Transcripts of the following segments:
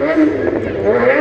Amen.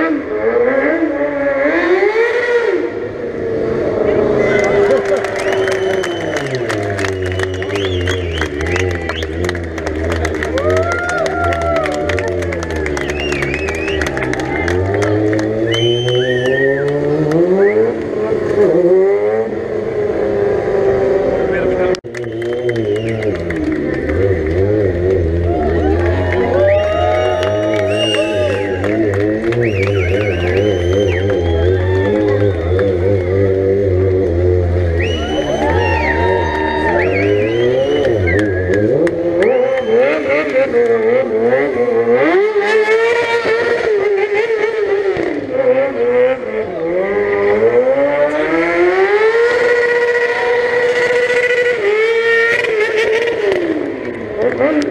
Amen.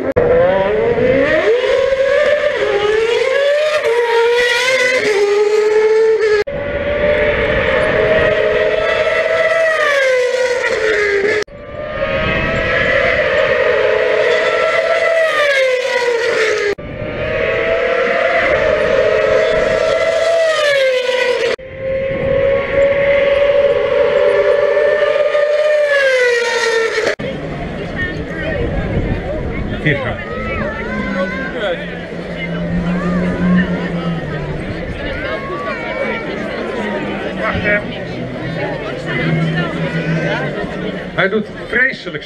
Hij doet vreselijk